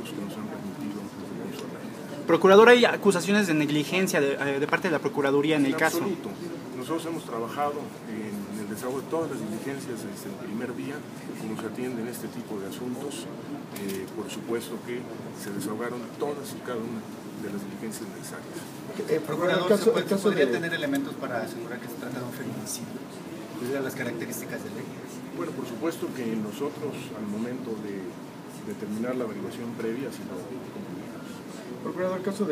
que nos han permitido desde el ley. Procurador, ¿hay acusaciones de negligencia de, eh, de parte de la Procuraduría en el En caso? absoluto. Nosotros hemos trabajado en el desahogo de todas las diligencias desde el primer día, como se atienden este tipo de asuntos. Eh, por supuesto que se desahogaron todas y cada una de las diligencias necesarias. Eh, Procurador, el caso- ¿se, puede- el caso podría de- tener elementos para asegurar que se trata de un feminicidio? Desde las características de ley. Bueno, por supuesto que nosotros al momento de determinar la averiguación previa, si lo el caso de